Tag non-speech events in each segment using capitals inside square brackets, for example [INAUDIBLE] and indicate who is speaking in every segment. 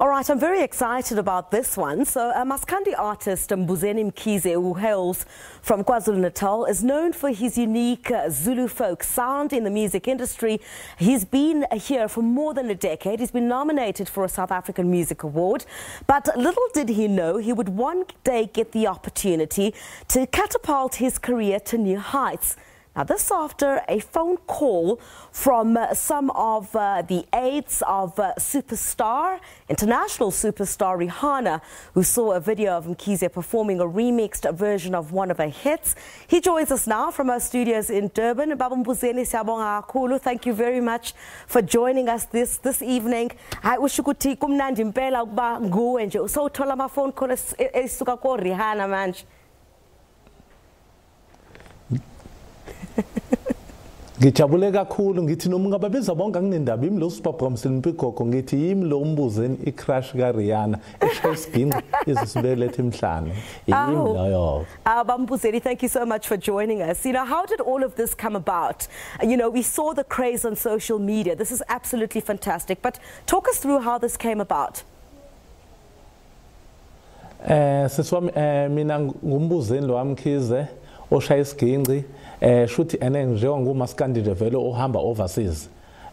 Speaker 1: All right, I'm very excited about this one. So, a Maskandi artist Mbuzeni Mkhize, who hails from KwaZulu-Natal, is known for his unique uh, Zulu folk sound in the music industry. He's been here for more than a decade. He's been nominated for a South African Music Award. But little did he know he would one day get the opportunity to catapult his career to new heights. Now, this after a phone call from uh, some of uh, the aides of uh, superstar, international superstar Rihanna, who saw a video of Mkhize performing a remixed version of one of her hits. He joins us now from our studios in Durban. Baba Mbuzeni Kulu, thank you very much for joining us this, this evening. I wish you could take kumnandi impela ukuba nguwe nje. Usawuthola ama phone call esuka ko Rihanna manje.
Speaker 2: Ngijabule kakhulu ngithi noma ngababiza bonke anginendaba yimi lo superbrom silmpigogo ngithi yimi lo umbuzeni icrush kaRihanna eshaya isiginqi [LAUGHS] izisibelethe emhlane. Yimi loyo
Speaker 1: Bambuzeli thank you so much for joining us. You know how did all of this come about? You know we saw the craze on social media. This is absolutely fantastic but talk us through how this came about.
Speaker 2: Eh sesiwami eh mina ngumbuzeni lo wamkhize oshaya isiginqi eh shuthi ene njengoba ngumaskandi nje vele ohamba overseas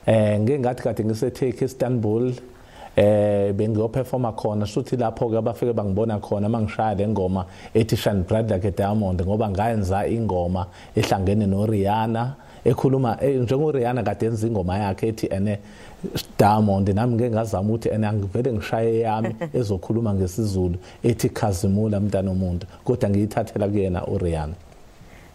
Speaker 2: eh ngeke ngathi kade ngiseTurkey Istanbul eh bengiyoperforma khona. Shuthi lapho ke abafike bangibona khona mangishaya le ngoma ethi Shine Brother ke Diamond ngoba ngayenza ingoma ehlangene no Rihanna ekhuluma eh, njengorihanna kade enza ingoma yakhe ethi ene Diamond. Nami ngeke ngazama ukuthi ene angivele ngishaye yami [LAUGHS] ezokhuluma ngesizulu ethi khazimula mntana omuntu kodwa ngiyithathela kuyena uRihanna.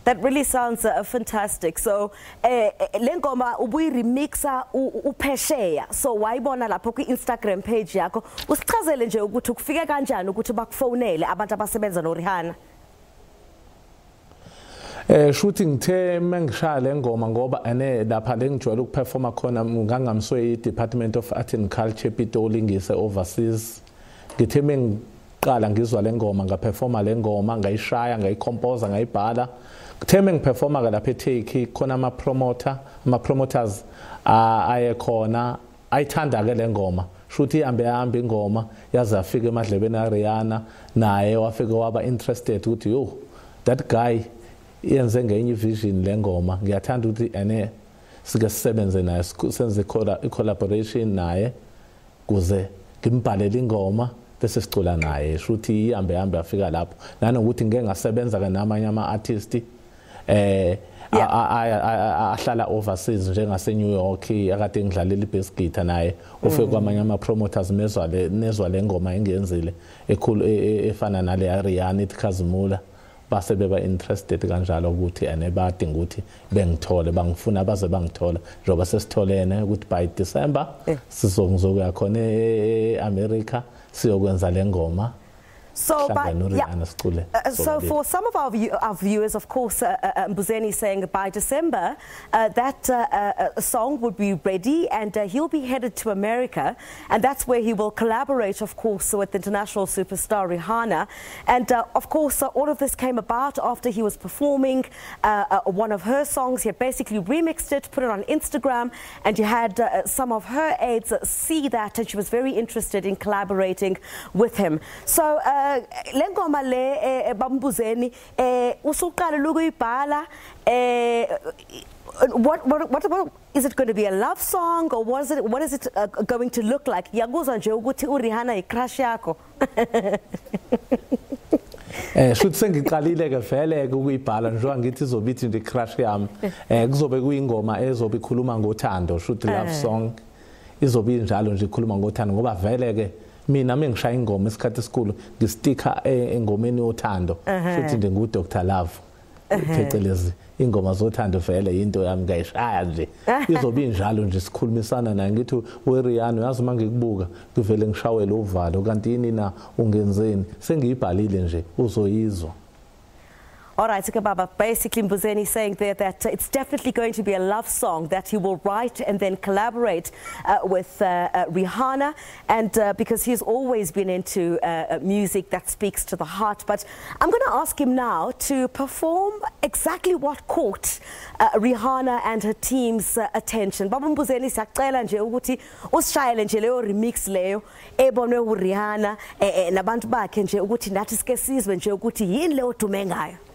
Speaker 1: That really sounds uh, fantastic. So eh, eh le ngoma ubuyiremixa uphesheya. So wayibona lapho ku Instagram page yakho. Usichazele nje ukuthi kufike kanjani ukuthi bakufonele abantu abasebenza no Rihanna.
Speaker 2: Eh shooting ngithe mangishaya le ngoma ngoba ane lapha lengijwayele ukuperforma khona ngangamswe i Department of Art and Culture Pitoli ngise overseas. Ngithe mengiqala ngizwa le ngoma ngaperforma le ngoma ngayishaya ngayicomposer ngayibhala kutheme ngiperforma ke lapha eTurkey khona ama promoter ama promoters aye khona. Ayithanda ke le ngoma. Shuthi ihambe yahamba ingoma yaze afika emadlebeni aRihanna naye wafike waba interested ukuthi yo that guy yenze ngenye vision le ngoma. Ngiyathanda ukuthi ene sike sisebenze naye senze collaboration naye kuze ngimbhalele ingoma bese sicula naye. Shuthi ihambe hambe afika lapho. Nanokuthi ngeke ngasebenza ke namanye ama artists eh ahlala overseas njengase New York akade ngidlalela ibass guitar naye. Ufike mm. kwamanye ama promoters mezwa le nezwa le ngoma engiyenzile ekhulu e, e, efana nale Ariana iThazimula base beba interested kanjalo ukuthi ane badinga ukuthi bengithole bangifuna baze bangithola. Njoba sesitholene ukuthi by December eh. sizongizokuya khona eAmerica siyokwenza le ngoma.
Speaker 1: So, by, yeah, uh, so for some of our, view, our viewers, of course, uh, uh, uh Mbuzeni saying by December uh, that uh, uh, song would be ready and he'll be headed to America and that's where he will collaborate, of course, with international superstar Rihanna. And of course, all of this came about after he was performing one of her songs. He had basically remixed it, put it on Instagram, and you had some of her aides see that and she was very interested in collaborating with him. So le ngoma le bambuzeni eh usuqala lokuyibhala eh what, what, what, what is it going to be a love song or what is it, what is it uh, going to look like? Yakuzwa nje ukuthi uRihanna icrush yakho. [LAUGHS]
Speaker 2: Eh shuthi sengiqalile ke vele ke ukuyibhala njengoba ngithi izobithi nje crush yami. Eh kuzobe kuyingoma ezobe ikhuluma ngothando shuthi love eh. song izobe injalo nje ikhuluma ngothando ngoba vele ke mina mengishaya ingoma esikhathi esikhulu ngistika engomeni yothando. Futhi nje ngu Dr Love phecelezi ingoma zothando vele into yami ngayishaya nje. [LAUGHS] Izobe injalo nje sikhulumisana naye. Ngithi weRihanna uyazi uma ngikubuka ngivele ngishawele uvalo kanti yini na? Ungenzeni? Sengiyibhalile nje uzoyizwa.
Speaker 1: All right, Baba. Basically, Mbuzeni saying there that it's definitely going to be a love song that he will write and then collaborate uh, with uh, uh, Rihanna. And uh, because he's always been into uh, uh, music that speaks to the heart. But I'm going to ask him now to perform exactly what caught Rihanna and her team's attention. Baba Mbuzeni siyacela nje ukuthi usishayele nje leyo remix leyo ebonwe uRihanna nabantu bakhe nje ukuthi nathi sike sizwe nje ukuthi yini leyo dume ngayo.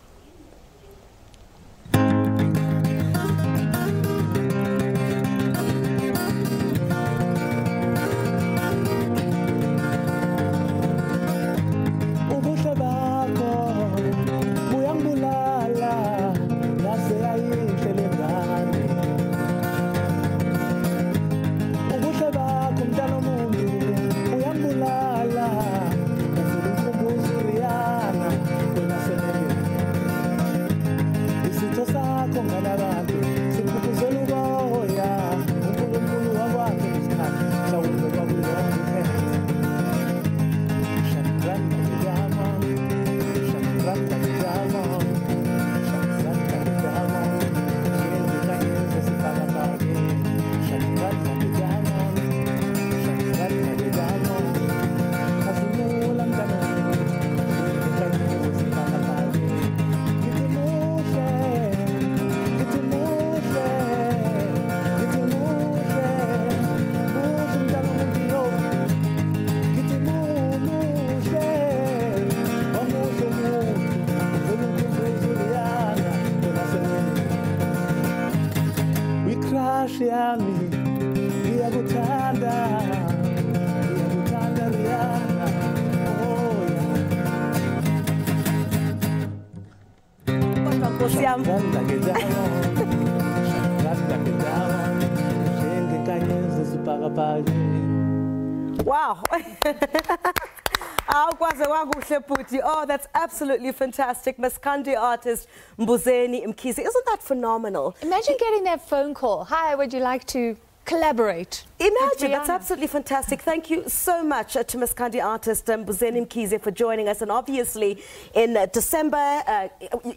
Speaker 2: Sibhakabhaka
Speaker 1: Wow. [LAUGHS] awukwaze kwakuhle bhuti oh that's absolutely fantastic. Maskandi artist mbuzeni mkhize. Isn't that phenomenal?
Speaker 3: Imagine getting that phone call. Hi would you like to collaborate.
Speaker 1: Imagine, that's absolutely fantastic. Thank you so much uh, to Maskandi artist um, Buzeni Mkhize for joining us. And obviously, in uh, December, uh,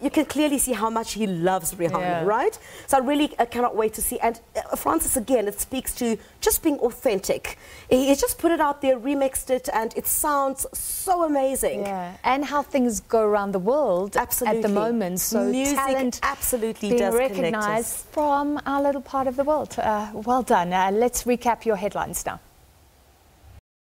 Speaker 1: you can clearly see how much he loves Rihanna, yeah. right? So I really uh, cannot wait to see. And uh, Francis, again, it speaks to just being authentic. He, he just put it out there, remixed it, and it sounds so amazing.
Speaker 3: Yeah, and how things go around the world absolutely. at the moment. So
Speaker 1: Music
Speaker 3: talent
Speaker 1: absolutely
Speaker 3: being recognized from our little part of the world. Uh, well done. Let's recap your headlines now.